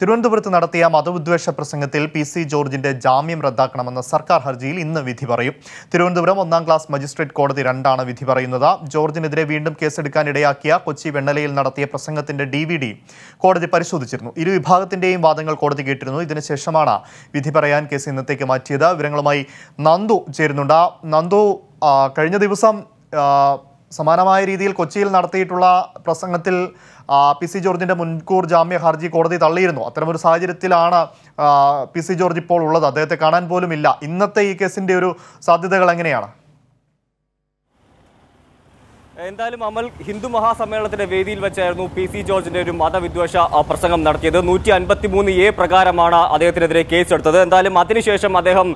തിരുവനന്തപുരത്ത് നടത്തിയ മതവിദ്വേഷ പ്രസംഗത്തിൽ പി സി ജോർജിന്റെ ജാമ്യം റദ്ദാക്കണമെന്ന സർക്കാർ ഹർജിയിൽ ഇന്ന് വിധി പറയും. തിരുവനന്തപുരം ഒന്നാം ക്ലാസ് മജിസ്ട്രേറ്റ് കോടതി രണ്ടാണ് വിധി പറയുന്നത്. ജോർജിനെതിരെ വീണ്ടും കേസെടുക്കാനിടയാക്കിയ കൊച്ചി വെണ്ണലയിൽ നടത്തിയ പ്രസംഗത്തിന്റെ ഡി വി ഡി കോടതി പരിശോധിച്ചിരുന്നു. ഇരു വിഭാഗത്തിന്റെയും വാദങ്ങൾ കോടതി കേട്ടിരുന്നു. ഇതിനുശേഷമാണ് വിധി പറയാൻ കേസ് ഇന്നത്തേക്ക് മാറ്റിയത്. വിവരങ്ങളുമായി നന്ദു ചേരുന്നുണ്ട്. നന്ദു കഴിഞ്ഞ ദിവസം സമാനമായ രീതിയിൽ കൊച്ചിയിൽ നടത്തിയിട്ടുള്ള പ്രസംഗത്തിൽ പി സി ജോർജിന്റെ മുൻകൂർ ജാമ്യ ഹർജി കോടതി തള്ളിയിരുന്നു. അത്തരമൊരു സാഹചര്യത്തിലാണ് പി സി ജോർജ് ഇപ്പോൾ ഉള്ളത്. അദ്ദേഹത്തെ കാണാൻ പോലും ഇല്ല ഇന്നത്തെ ഈ കേസിന്റെ ഒരു സാധ്യതകൾ എങ്ങനെയാണ്? എന്തായാലും അമൽ ഹിന്ദു മഹാസമ്മേളനത്തിന്റെ വേദിയിൽ വെച്ചായിരുന്നു പി സി ജോർജിന്റെ ഒരു മതവിദ്വേഷ പ്രസംഗം നടത്തിയത്. നൂറ്റി അൻപത്തി മൂന്ന് എ പ്രകാരമാണ് അദ്ദേഹത്തിനെതിരെ കേസെടുത്തത്. എന്തായാലും അതിനുശേഷം അദ്ദേഹം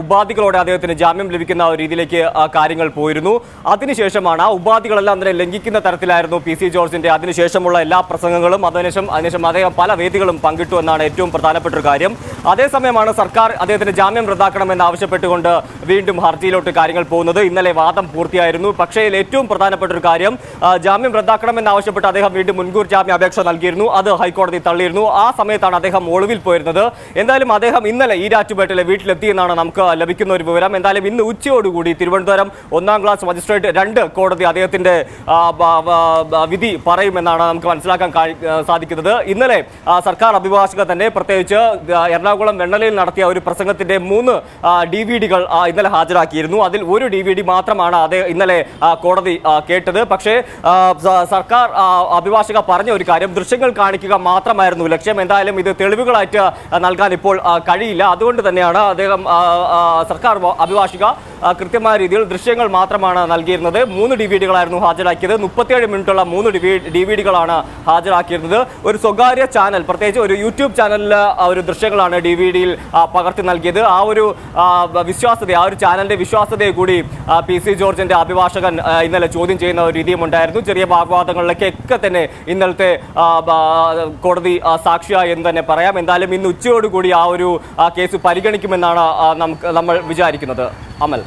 ഉപാധികളോടെ അദ്ദേഹത്തിന് ജാമ്യം ലഭിക്കുന്ന ഒരു രീതിയിലേക്ക് കാര്യങ്ങൾ പോയിരുന്നു. അതിനുശേഷമാണ് ആ ഉപാധികളെല്ലാം തന്നെ ലംഘിക്കുന്ന തരത്തിലായിരുന്നു പി സി ജോർജിന്റെ അതിനുശേഷമുള്ള എല്ലാ പ്രസംഗങ്ങളും. അതിനുശേഷം അതിനുശേഷം അദ്ദേഹം പല വേദികളും പങ്കിട്ടു എന്നാണ് ഏറ്റവും പ്രധാനപ്പെട്ട ഒരു കാര്യം. അതേസമയമാണ് സർക്കാർ അദ്ദേഹത്തിന് ജാമ്യം റദ്ദാക്കണമെന്ന് ആവശ്യപ്പെട്ടുകൊണ്ട് വീണ്ടും ഹർജിയിലോട്ട് കാര്യങ്ങൾ പോകുന്നത്. ഇന്നലെ വാദം പൂർത്തിയായിരുന്നു. പക്ഷേ ഏറ്റവും പ്രധാനപ്പെട്ട ഒരു കാര്യം. ജാമ്യം റദ്ദാക്കണമെന്ന് ആവശ്യപ്പെട്ട് അദ്ദേഹം വീണ്ടും മുൻകൂർ ജാമ്യ അപേക്ഷ നൽകിയിരുന്നു. അത് ഹൈക്കോടതി തള്ളിയിരുന്നു. ആ സമയത്താണ് അദ്ദേഹം ഒളിവിൽ പോയിരുന്നത്. എന്തായാലും അദ്ദേഹം ഇന്നലെ ഈരാറ്റുപേട്ടയിലെ വീട്ടിലെത്തിയെന്നാണ് നമുക്ക് ലഭിക്കുന്ന ഒരു വിവരം. എന്തായാലും ഇന്ന് ഉച്ചയോടുകൂടി തിരുവനന്തപുരം ഒന്നാം ക്ലാസ് മജിസ്ട്രേറ്റ് രണ്ട് കോടതി അദ്ദേഹത്തിന്റെ വിധി പറയുമെന്നാണ് നമുക്ക് മനസ്സിലാക്കാൻ സാധിക്കുന്നത്. ഇന്നലെ സർക്കാർ അഭിഭാഷകർ തന്നെ പ്രത്യേകിച്ച് എറണാകുളം വെണ്ണലയിൽ നടത്തിയ ഒരു പ്രസംഗത്തിന്റെ മൂന്ന് ഡി വി ഡികൾ ഇന്നലെ ഹാജരാക്കിയിരുന്നു. അതിൽ ഒരു ഡി വി ഡി മാത്രമാണ് അദ്ദേഹം ഇന്നലെ കോടതി ആ, കേട്ടത്. പക്ഷേ സർക്കാർ അഭിഭാഷക പറഞ്ഞ ഒരു കാര്യം ദൃശ്യങ്ങൾ കാണിക്കുക മാത്രമായിരുന്നു ലക്ഷ്യം. എന്തായാലും ഇത് തെളിവുകളായിട്ട് നൽകാൻ ഇപ്പോൾ കഴിയില്ല. അതുകൊണ്ട് തന്നെയാണ് അദ്ദേഹം സർക്കാർ അഭിഭാഷിക കൃത്യമായ രീതിയിൽ ദൃശ്യങ്ങൾ മാത്രമാണ് നൽകിയിരുന്നത്. മൂന്ന് ഡി വി ഹാജരാക്കിയത്. മുപ്പത്തിയേഴ് മിനിറ്റുള്ള മൂന്ന് ഡി വി ഹാജരാക്കിയിരുന്നത്. ഒരു സ്വകാര്യ ചാനൽ പ്രത്യേകിച്ച് ഒരു യൂട്യൂബ് ചാനലിൽ ഒരു ദൃശ്യങ്ങളാണ് ഡി വി ഡിയിൽ പകർത്തി നൽകിയത്. ആ ഒരു വിശ്വാസ്യത ആ ഒരു ചാനലിന്റെ വിശ്വാസ്യതയെ കൂടി പി സി അഭിഭാഷകൻ ഇന്നലെ ചോദ്യം ചെയ്യുന്ന ഒരു രീതിയും ഉണ്ടായിരുന്നു ചെറിയ വാഗ്വാദങ്ങളിലേക്കൊക്കെ തന്നെ ഇന്നലത്തെ കോടതി സാക്ഷിയായി എന്ന് തന്നെ പറയാം. എന്തായാലും ഇന്ന് ഉച്ചയോടുകൂടി ആ ഒരു കേസ് പരിഗണിക്കുമെന്നാണ് നമുക്ക് നമ്മൾ വിചാരിക്കുന്നത്. അമൽ.